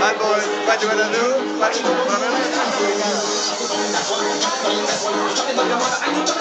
My boy, what you gonna do? What you gonna do?